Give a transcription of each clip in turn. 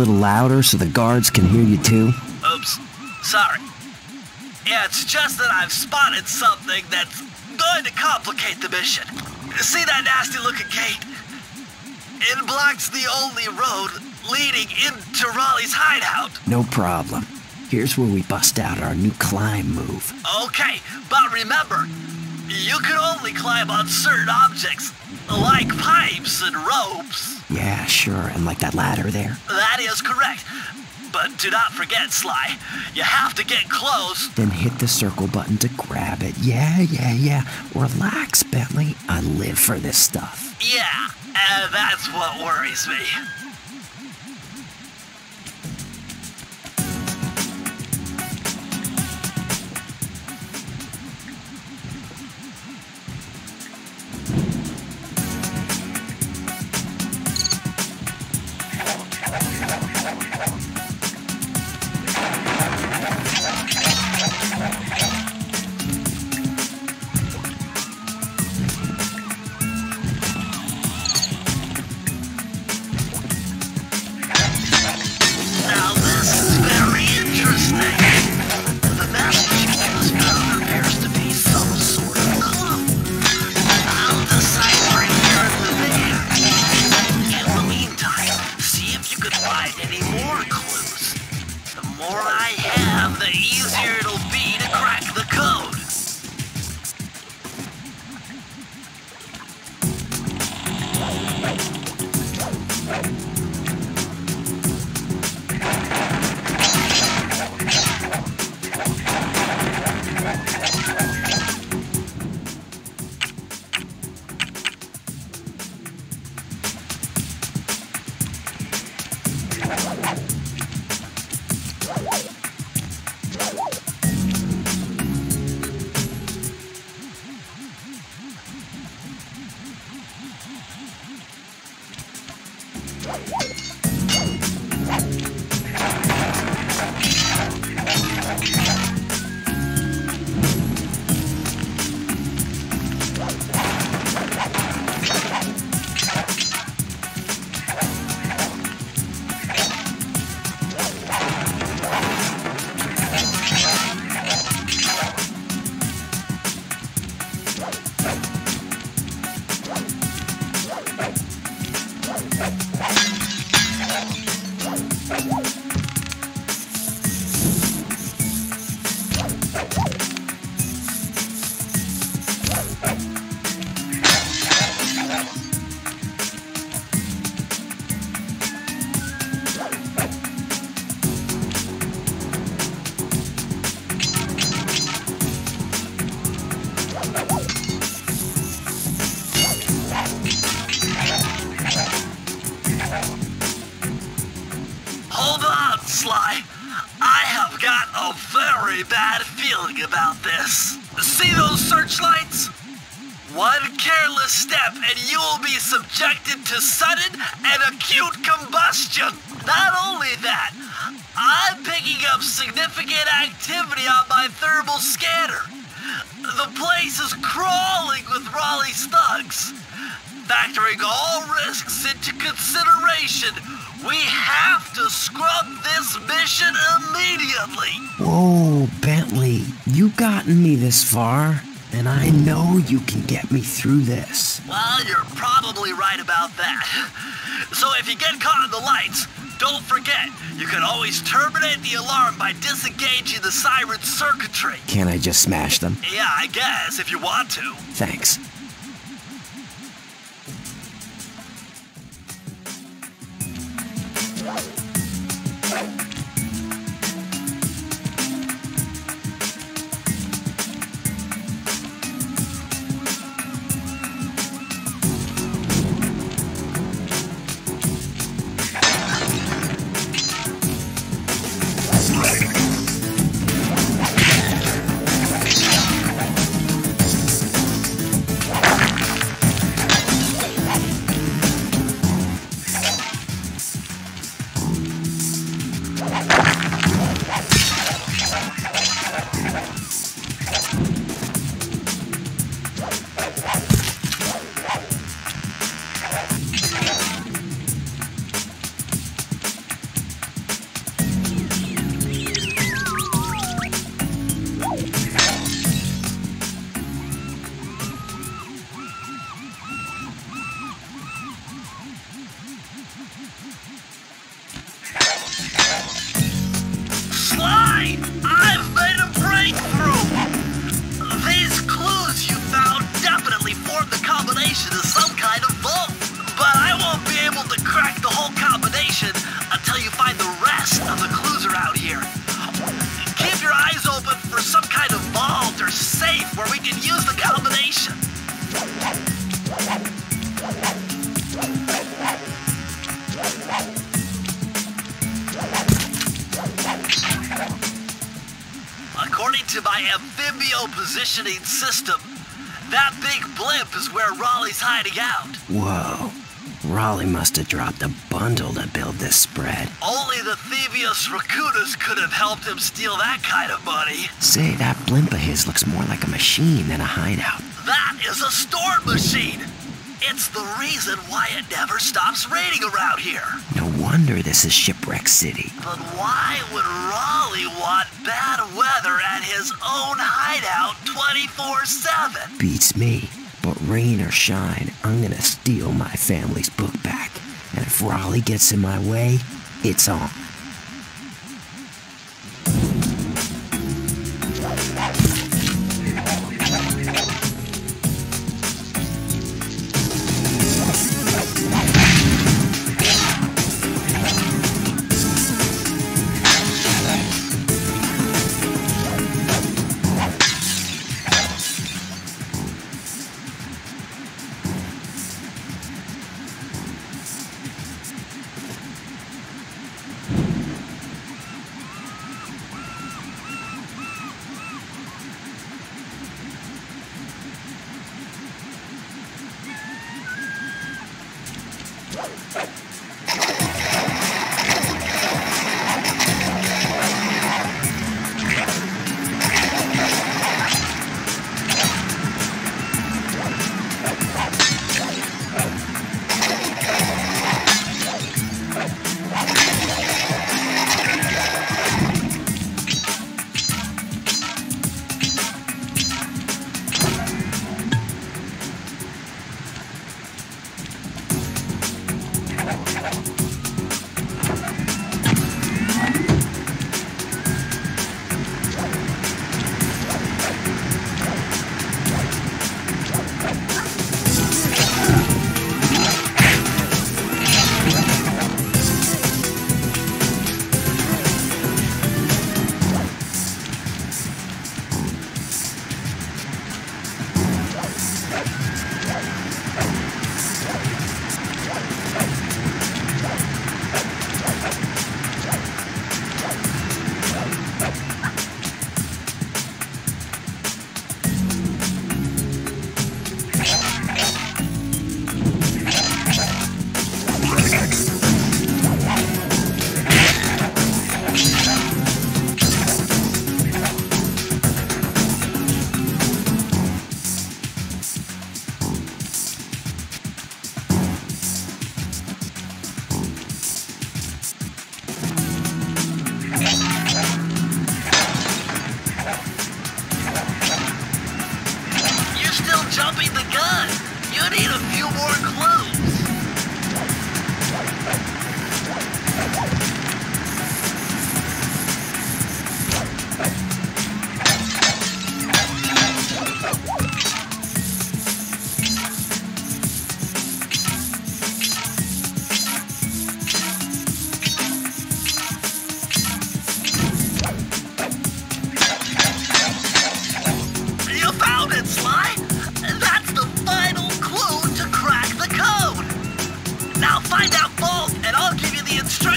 little louder so the guards can hear you too? Oops. Sorry. Yeah, it's just that I've spotted something that's going to complicate the mission. See that nasty looking gate? It blocks the only road leading into Raleigh's hideout. No problem. Here's where we bust out our new climb move. Okay, but remember, you can only climb on certain objects, like pipes and ropes. Yeah, sure, and like that ladder there. That is correct. But do not forget, Sly, you have to get close. Then hit the circle button to grab it. Yeah, yeah, yeah. Relax, Bentley. I live for this stuff. Yeah, and that's what worries me. The place is crawling with Raleigh's thugs. Factoring all risks into consideration, we have to scrub this mission immediately. Whoa, Bentley. You gotten me this far, and I know you can get me through this. Well, you're probably right about that. So if you get caught in the lights, don't forget, you can always terminate the alarm by disengaging the siren circuitry. Can I just smash them? Yeah, I guess, if you want to. Thanks. Must have dropped a bundle to build this spread. Only the Thievius Raccoonus could have helped him steal that kind of money. Say, that blimp of his looks more like a machine than a hideout. That is a storm machine. It's the reason why it never stops raining around here. No wonder this is Shipwreck City. But why would Raleigh want bad weather at his own hideout 24 7? Beats me. But rain or shine, I'm gonna steal my family's book if Raleigh gets in my way, it's on.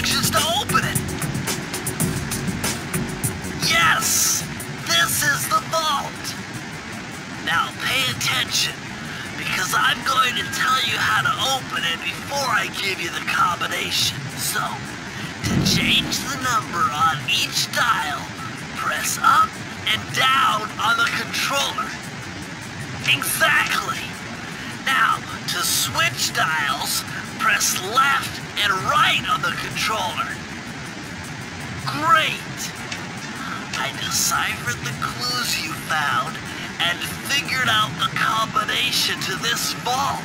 Instructions to open it! Yes! This is the vault! Now pay attention, because I'm going to tell you how to open it before I give you the combination. So, to change the number on each dial, press up and down on the controller. Exactly. Now, to switch dials, press left and right on the controller. Great. I deciphered the clues you found and figured out the combination to this vault.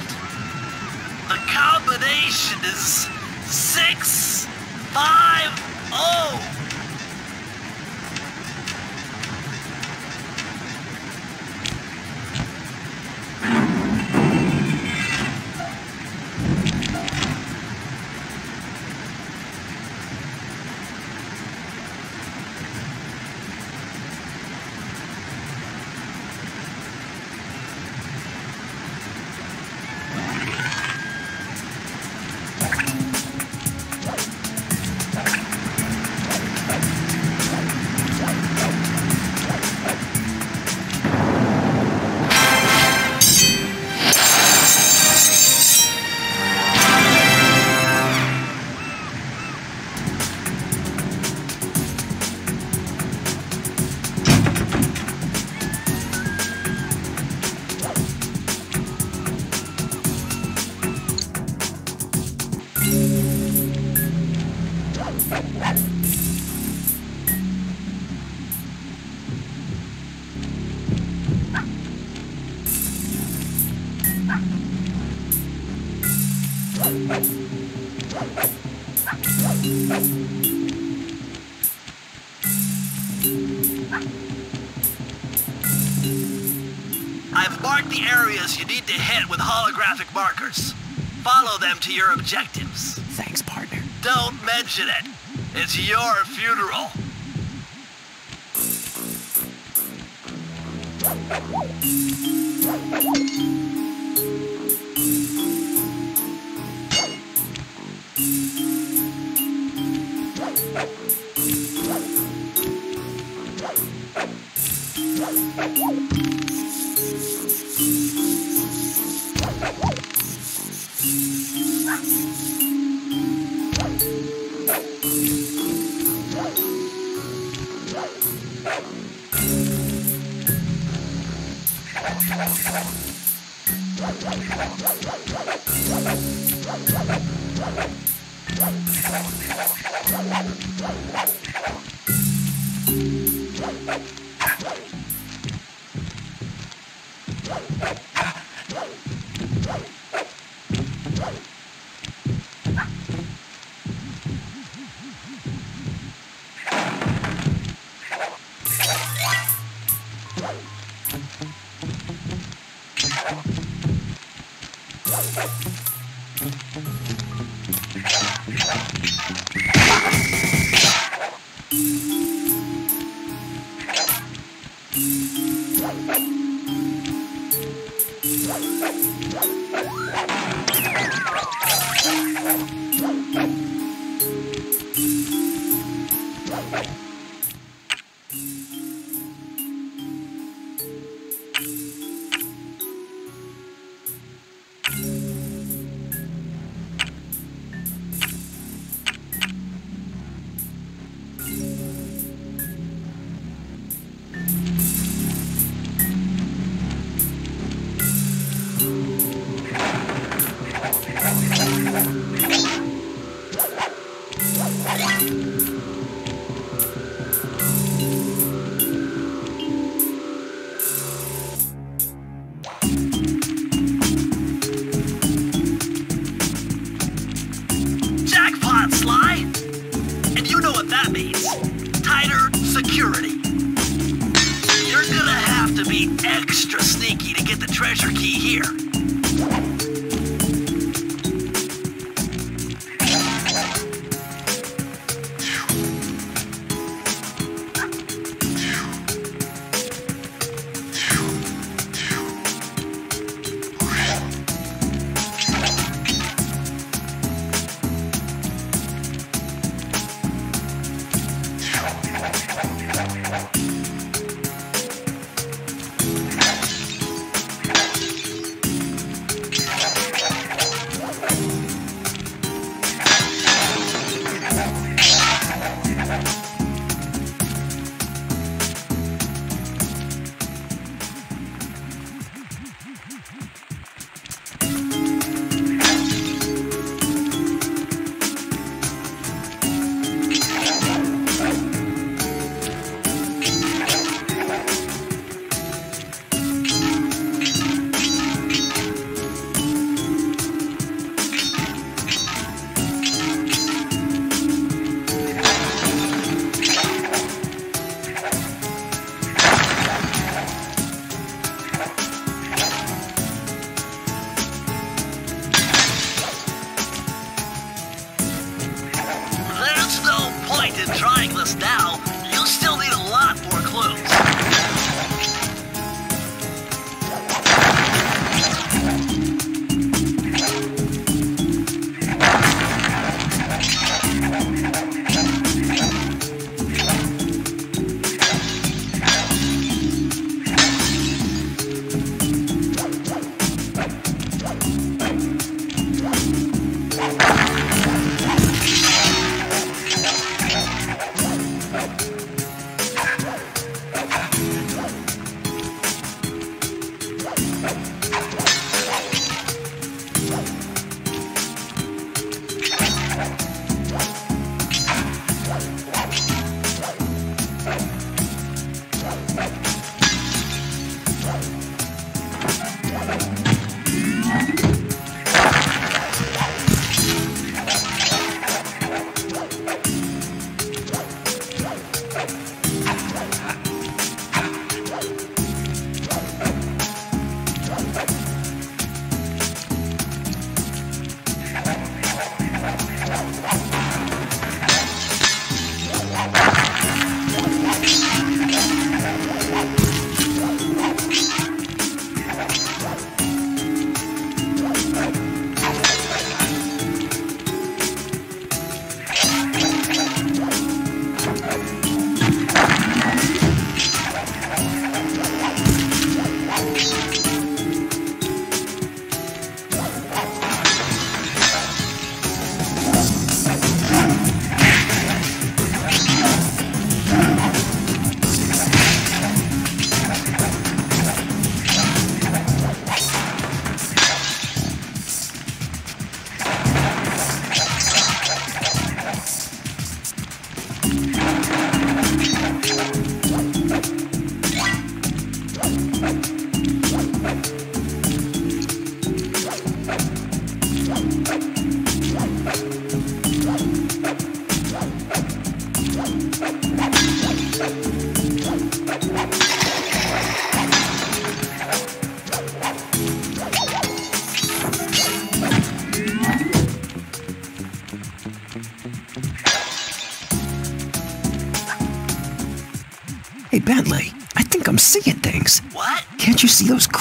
The combination is six five oh. to your objectives. Thanks, partner. Don't mention it. It's your funeral.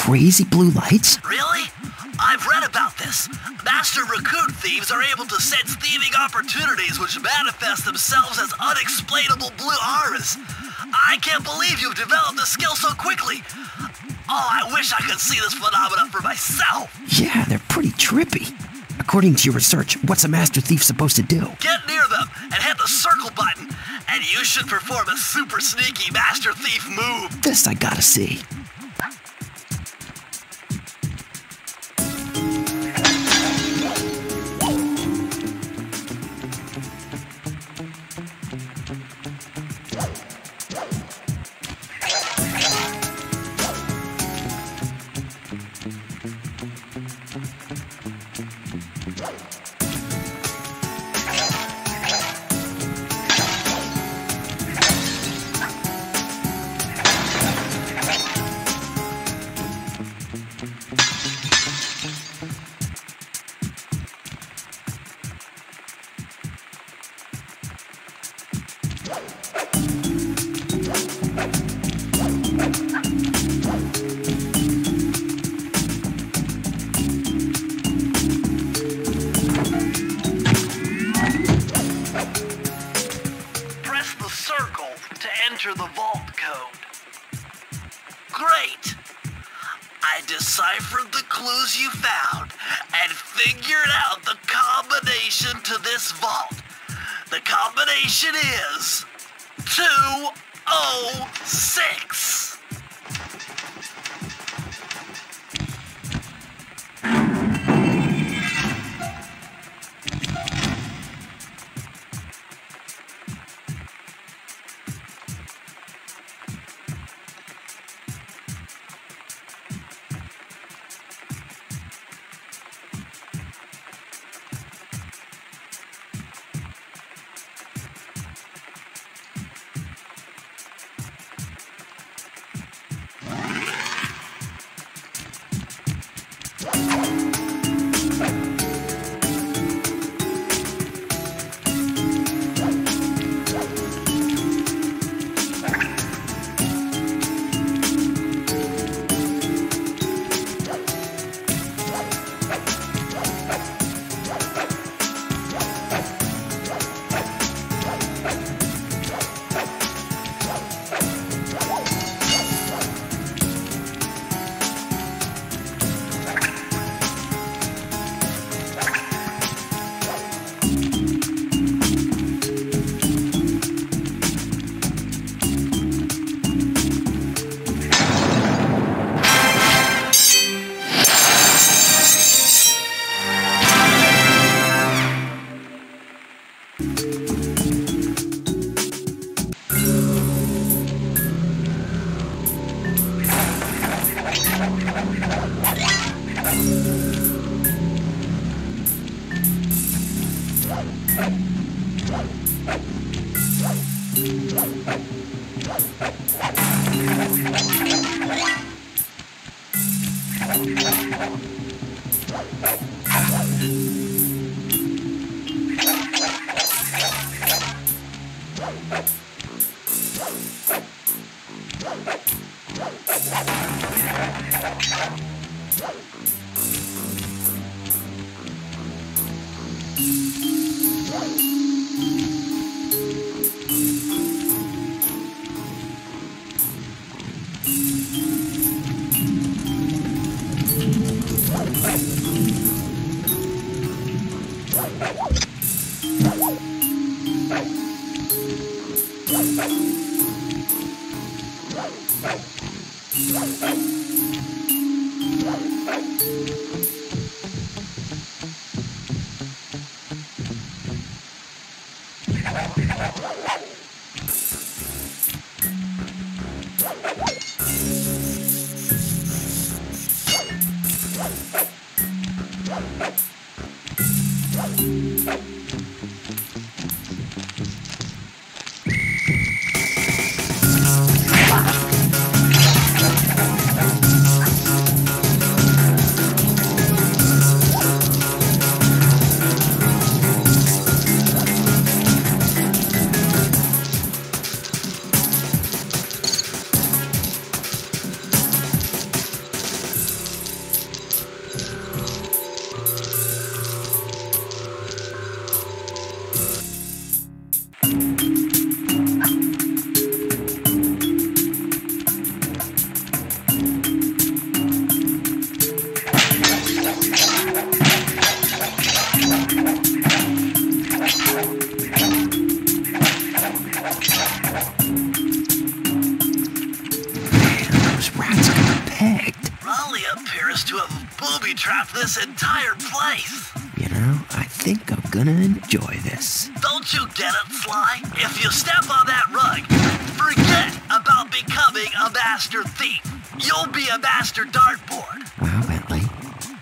Crazy blue lights? Really? I've read about this. Master raccoon thieves are able to sense thieving opportunities which manifest themselves as unexplainable blue auras. I can't believe you've developed this skill so quickly. Oh, I wish I could see this phenomenon for myself. Yeah, they're pretty trippy. According to your research, what's a master thief supposed to do? Get near them and hit the circle button, and you should perform a super sneaky master thief move. This I gotta see. Trap this entire place. You know, I think I'm gonna enjoy this. Don't you get it, Sly? If you step on that rug, forget about becoming a master thief. You'll be a master dartboard. Wow, Bentley,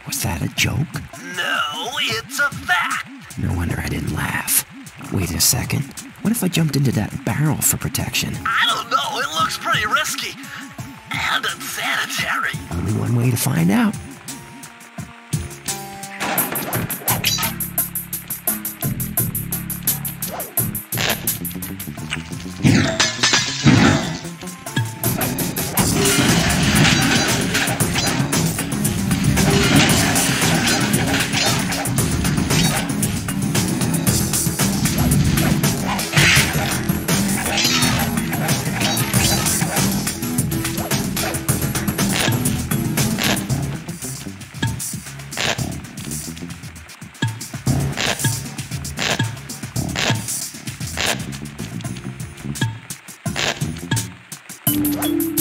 was that a joke? No, it's a fact. No wonder I didn't laugh. Wait a second. What if I jumped into that barrel for protection? I don't know, it looks pretty risky. And unsanitary. Only one way to find out. So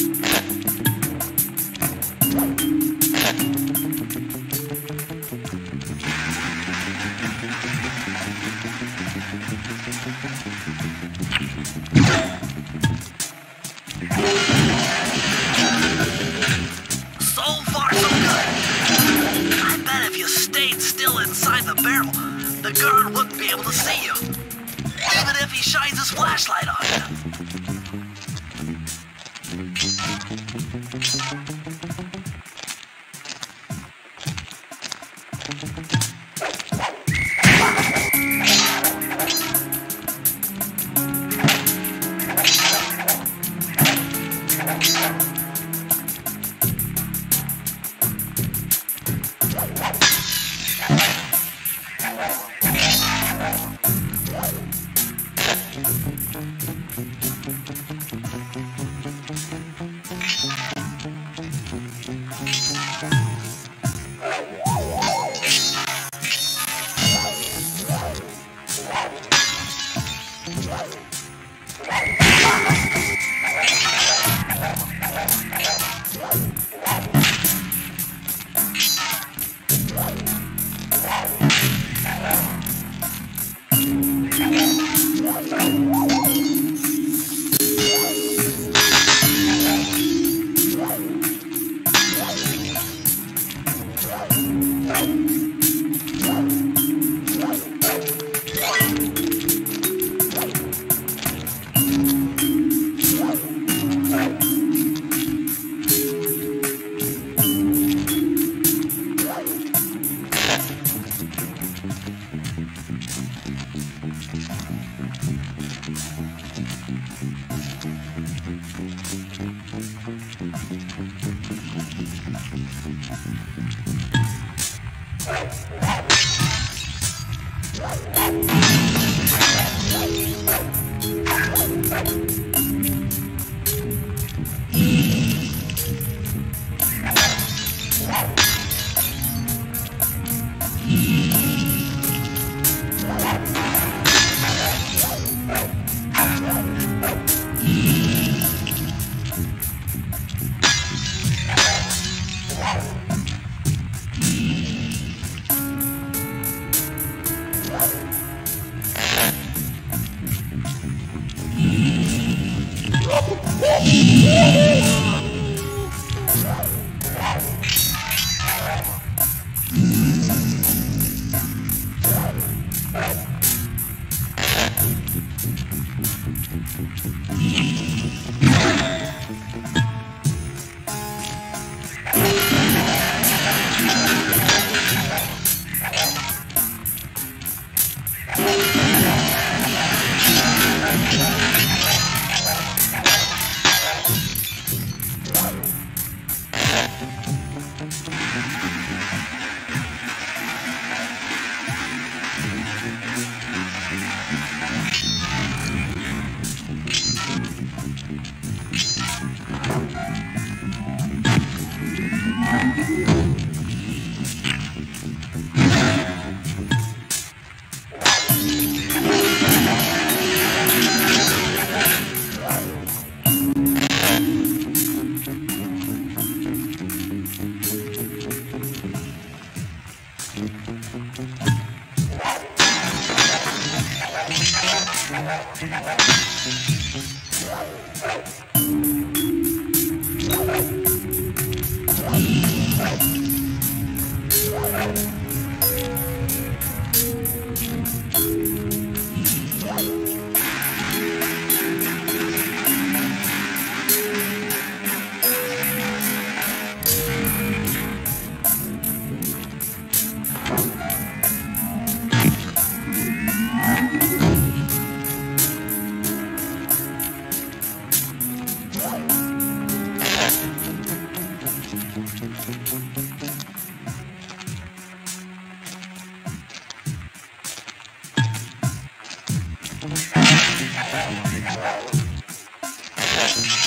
Press